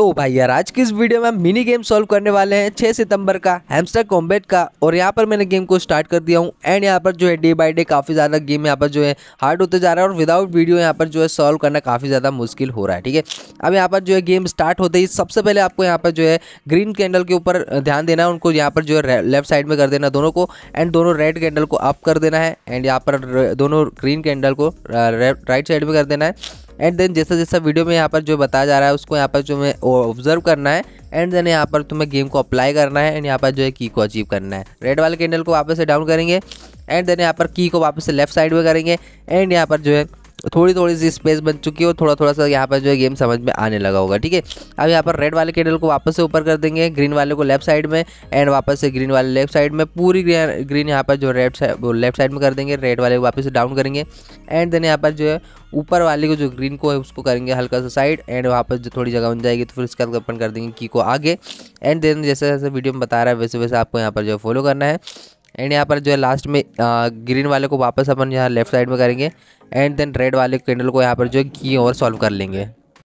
तो भाई यार, आज की इस वीडियो में हम मिनी गेम सॉल्व करने वाले हैं 6 सितंबर का हैमस्टर कॉम्बेट का, और यहाँ पर मैंने गेम को स्टार्ट कर दिया हूँ एंड यहाँ पर जो है डे बाय डे काफ़ी ज़्यादा गेम यहाँ पर जो है हार्ड होते जा रहा है, और विदाउट वीडियो यहाँ पर जो है सॉल्व करना काफ़ी ज़्यादा मुश्किल हो रहा है, ठीक है? अब यहाँ पर जो है गेम स्टार्ट होते ही सबसे पहले आपको यहाँ पर जो है ग्रीन कैंडल के ऊपर ध्यान देना है, उनको यहाँ पर जो है लेफ़्ट साइड में कर देना दोनों को एंड दोनों रेड कैंडल को अप कर देना है एंड यहाँ पर दोनों ग्रीन कैंडल को राइट साइड में कर देना है एंड देन जैसा जैसा वीडियो में यहाँ पर जो बताया जा रहा है, उसको यहाँ पर जो मैं ऑब्ज़र्व करना है। एंड देन यहाँ पर तुम्हें गेम को अप्लाई करना है। एंड यहाँ पर जो है की को अचीव करना है। रेड वाले कैंडल को वापस से डाउन करेंगे। एंड देन यहाँ पर की को वापस से लेफ़्ट साइड में करेंगे। एंड यहाँ पर जो है थोड़ी थोड़ी सी स्पेस बन चुकी है और थोड़ा थोड़ा सा यहाँ पर जो है गेम समझ में आने लगा होगा, ठीक है? अब यहाँ पर रेड वाले कैंडल को वापस से ऊपर कर देंगे ग्रीन वाले को लेफ़्ट साइड में एंड वापस से ग्रीन वाले लेफ़्ट साइड में, पूरी ग्रीन यहाँ पर जो रेड लेफ़्ट साइड में कर देंगे रेड वाले को वापस से डाउन करेंगे एंड देन यहाँ पर जो है ऊपर वाले को जो ग्रीन को है उसको करेंगे हल्का सा साइड एंड वहाँ पर जो थोड़ी जगह बन जाएगी तो फिर उसके बाद अपन कर देंगे की को आगे एंड देन जैसे जैसे वीडियो में बता रहा है वैसे वैसे आपको यहाँ पर जो है फॉलो करना है। एंड यहाँ पर जो है लास्ट में ग्रीन वाले को वापस अपन यहाँ लेफ़्ट साइड में करेंगे एंड देन रेड वाले कैंडल को यहाँ पर जो है की और सॉल्व कर लेंगे।